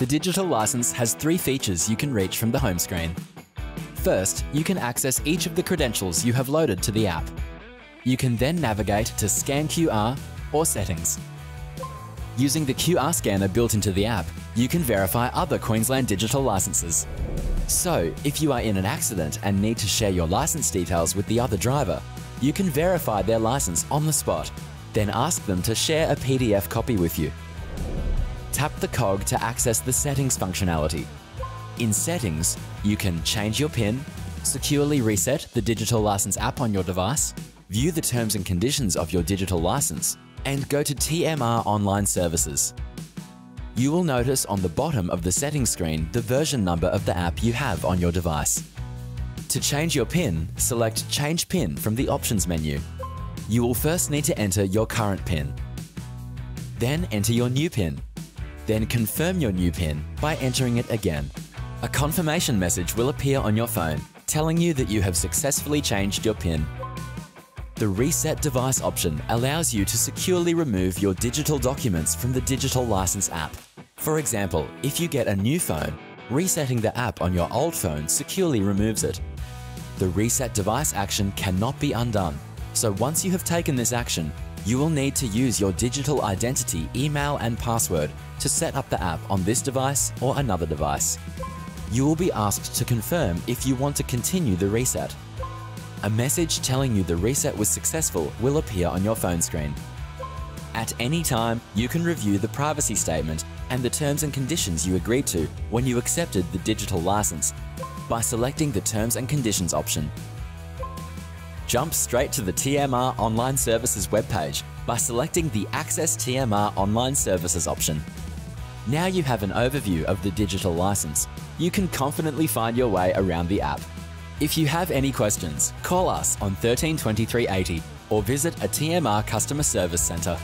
The digital license has three features you can reach from the home screen. First, you can access each of the credentials you have loaded to the app. You can then navigate to Scan QR or Settings. Using the QR scanner built into the app, you can verify other Queensland digital licenses. So, if you are in an accident and need to share your license details with the other driver, you can verify their license on the spot, then ask them to share a PDF copy with you. Tap the cog to access the settings functionality. In settings, you can change your PIN, securely reset the digital license app on your device, view the terms and conditions of your digital license, and go to TMR Online Services. You will notice on the bottom of the settings screen the version number of the app you have on your device. To change your PIN, select Change PIN from the Options menu. You will first need to enter your current PIN. Then enter your new PIN. Then confirm your new PIN by entering it again. A confirmation message will appear on your phone telling you that you have successfully changed your PIN. The Reset Device option allows you to securely remove your digital documents from the Digital License app. For example, if you get a new phone, resetting the app on your old phone securely removes it. The Reset Device action cannot be undone, so once you have taken this action, you will need to use your digital identity, email and password to set up the app on this device or another device. You will be asked to confirm if you want to continue the reset. A message telling you the reset was successful will appear on your phone screen. At any time, you can review the privacy statement and the terms and conditions you agreed to when you accepted the digital license by selecting the Terms and Conditions option. Jump straight to the TMR Online Services webpage by selecting the Access TMR Online Services option. Now you have an overview of the digital license. You can confidently find your way around the app. If you have any questions, call us on 132380 or visit a TMR customer service centre.